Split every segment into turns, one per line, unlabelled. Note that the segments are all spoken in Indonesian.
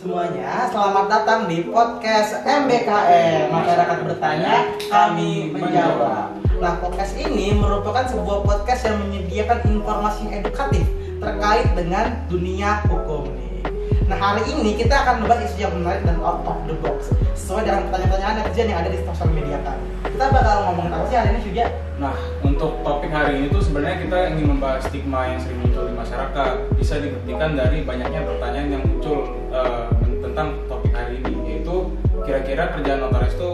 Semuanya. Selamat datang di podcast MBKM. Masyarakat bertanya, kami menjawab. Nah, podcast ini merupakan sebuah podcast yang menyediakan informasi edukatif terkait dengan dunia hukum nih. Nah, hari ini kita akan membahas isu yang menarik dan out of the box sesuai dengan pertanyaan-pertanyaan netizen yang ada di sosial media kan. Kita bakal ngomongin apa sih hari ini juga?
Nah, untuk topik hari ini tuh sebenarnya kita ingin membahas stigma yang sering muncul di masyarakat. Bisa dibuktikan dari banyaknya pertanyaan yang muncul eh, tentang topik hari ini, yaitu kira-kira kerjaan notaris itu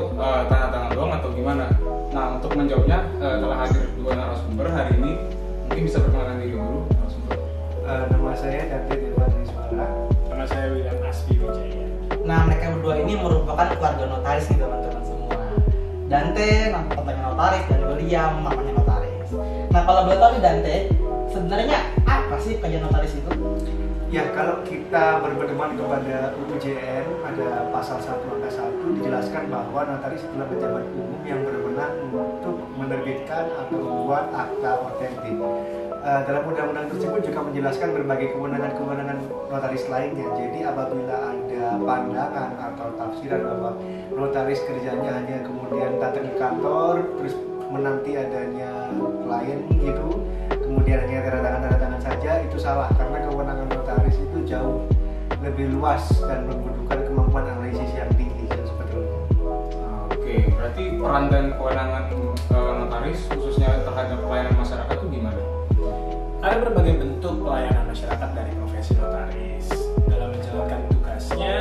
Mungkin bisa perkenalkan diri dulu narasumber.
Eh, nama saya Dante Dirwan Rizwara.
Nama saya William Asfi Wijaya.
Nah, mereka berdua ini merupakan keluarga notaris nih teman-teman semua. Dante, namanya notaris, dan William, namanya notaris. Nah, kalau boleh tahu nih Dante, sebenarnya apa sih kerja notaris itu?
Ya, kalau kita berpedoman kepada UUJN pada pasal 1 angka 1 dijelaskan bahwa notaris adalah pejabat umum yang berwenang untuk menerbitkan atau membuat akta otentik. Eh, dalam undang-undang tersebut juga menjelaskan berbagai kewenangan-kewenangan notaris lainnya. Jadi apabila ada pandangan atau tafsiran bahwa notaris kerjanya hanya kemudian datang ke kantor terus menanti adanya klien gitu, kemudian hanya tanda tangan tanda tangan saja itu salah karena kewenangan notaris itu jauh lebih luas dan membutuhkan kemampuan analisis yang tinggi sebetulnya.
Nah, Oke, berarti peran dan kewenangan eh, notaris khususnya terhadap pelayanan masyarakat itu gimana?
Ada berbagai bentuk pelayanan masyarakat dari profesi notaris dalam menjalankan tugasnya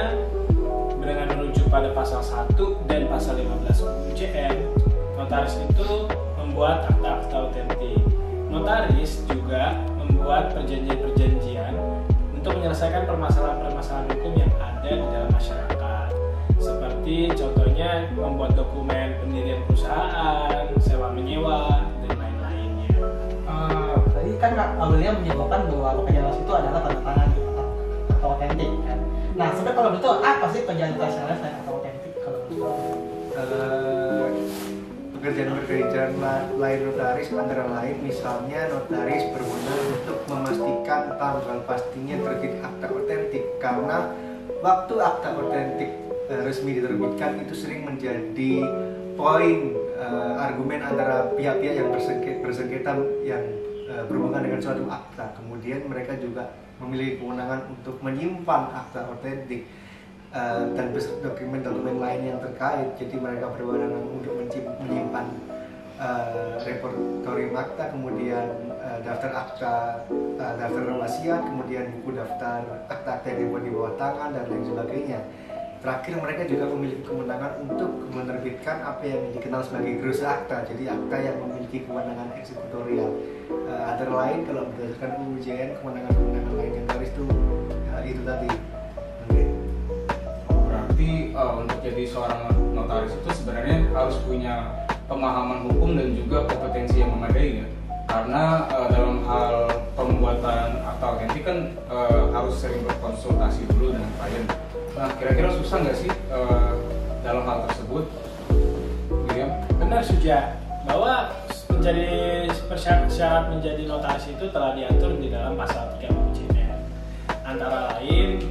dengan merujuk pada pasal 1 dan pasal 15 UJN. Notaris itu membuat akta-akta otentik. Notaris juga membuat perjanjian-perjanjian menyelesaikan permasalahan-permasalahan hukum yang ada di dalam masyarakat. Seperti contohnya membuat dokumen pendirian perusahaan, sewa menyewa, dan lain-lainnya.
Eh, tadi kan William menyebutkan bahwa pekerjaan itu adalah tanda tangan gitu, atau otentik kan. Nah, sebenarnya kalau betul apa sih pekerjaan selain atau otentik kalau betul?
Pekerjaan-pekerjaan la- lain notaris antara lain misalnya notaris berwenang untuk memastikan tanggal pastinya terbit akta otentik. Karena waktu akta otentik eh, resmi diterbitkan itu sering menjadi poin eh, argumen antara pihak-pihak yang bersengketa, yang eh, berhubungan dengan suatu akta. Kemudian mereka juga memiliki kewenangan untuk menyimpan akta otentik eh, dan bes- dokumen-dokumen lain yang terkait. Jadi mereka berwenang untuk menyimpan eh, repertorium akta, kemudian eh, daftar akta, eh, daftar rahasia, kemudian buku daftar akta-akta yang di bawah tangan dan lain sebagainya. Terakhir mereka juga memiliki kewenangan untuk menerbitkan apa yang dikenal sebagai gross akta, jadi akta yang memiliki kewenangan eksekutorial. Eh, antara lain kalau berdasarkan UUJN kewenangan-kewenangan lain yang garis itu ya, itu tadi.
Untuk jadi seorang notaris itu sebenarnya harus punya pemahaman hukum dan juga kompetensi yang memadai ya. Karena eh, dalam hal pembuatan akta otentik kan eh, harus sering berkonsultasi dulu dengan klien. Nah, kira-kira susah nggak sih eh, dalam hal tersebut, William?
Benar Suja, bahwa menjadi syarat menjadi notaris itu telah diatur di dalam pasal 3 UJN. Antara lain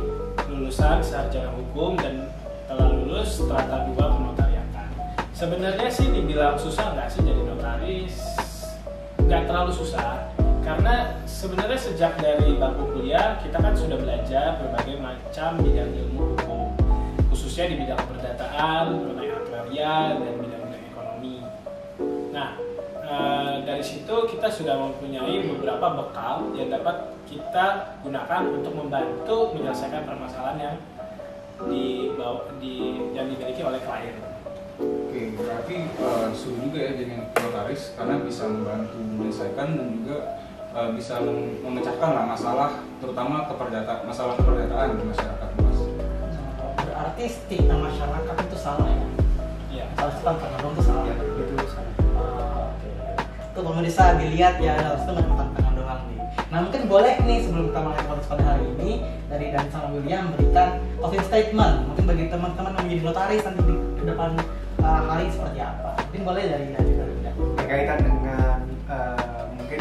lulusan sarjana hukum dan lulus strata 2 penotariatan. Sebenarnya sih dibilang susah nggak sih jadi notaris? Nggak terlalu susah, karena sebenarnya sejak dari bangku kuliah kita kan sudah belajar berbagai macam bidang ilmu hukum, khususnya di bidang perdataan, mengenai agraria dan bidang-bidang ekonomi. Nah, eh, dari situ kita sudah mempunyai beberapa bekal yang dapat kita gunakan untuk membantu menyelesaikan permasalahan yang di, di yang dimiliki oleh klien.
Oke, berarti seru juga ya jadi notaris karena bisa membantu menyelesaikan dan juga eh, bisa mem- memecahkan lah masalah terutama keperdataan masalah keperdataan di masyarakat luas.
Berarti stigma masyarakat itu salah ya?
Ya.
Itu kan pernah itu salah.
Ya, itu
Ah, oke. Itu pemirsa dilihat ya, harus itu Nah mungkin boleh nih sebelum kita mulai podcast pada hari ini dari Dan sama William memberikan closing statement. Mungkin bagi teman-teman yang menjadi notaris nanti di depan uh, hari seperti apa. Mungkin boleh dari Dan juga
berkaitan dengan eh, mungkin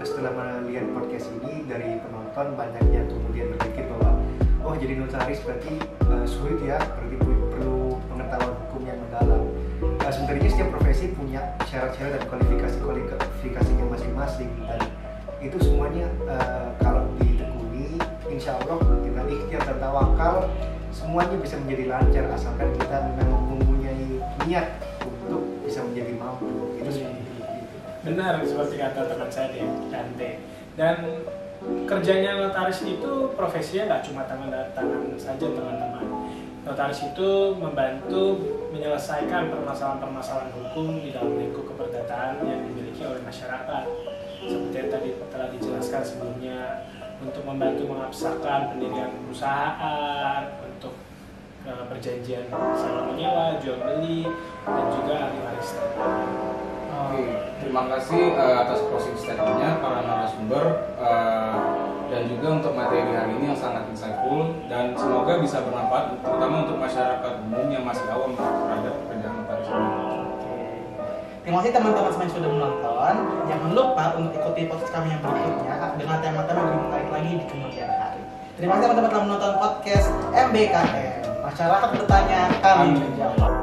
setelah melihat podcast ini dari penonton banyaknya kemudian berpikir bahwa oh jadi notaris berarti eh, sulit ya berarti perlu, pengetahuan hukum yang mendalam. Eh, sebenarnya setiap profesi punya syarat-syarat dan kualifikasi kualifikasinya masing-masing dan itu semuanya eh, kalau ditekuni insya Allah dengan ikhtiar dan tawakal semuanya bisa menjadi lancar asalkan kita memang mempunyai niat untuk bisa menjadi mampu itu seperti itu
Benar seperti kata teman saya deh, Dante. Dan kerjanya notaris itu profesinya nggak cuma tangan tangan saja teman-teman. Notaris itu membantu menyelesaikan permasalahan-permasalahan hukum di dalam lingkup keperdataan yang dimiliki oleh masyarakat. Seperti yang tadi telah dijelaskan sebelumnya, untuk membantu mengabsahkan pendirian perusahaan, untuk eh, perjanjian sewa menyewa, jual beli, dan juga ahli waris.
Oke, terima kasih eh, atas closing statementnya para narasumber eh, dan juga untuk materi hari ini yang sangat insightful dan semoga bisa bermanfaat terutama untuk masyarakat umum yang masih awam terhadap pekerjaan notaris.
Terima kasih teman-teman semua yang sudah menonton. Jangan lupa untuk ikuti podcast kami yang berikutnya dengan tema-tema yang lebih menarik lagi di kemudian hari. Terima kasih teman-teman telah menonton podcast MBKM. Masyarakat bertanya, kami menjawab.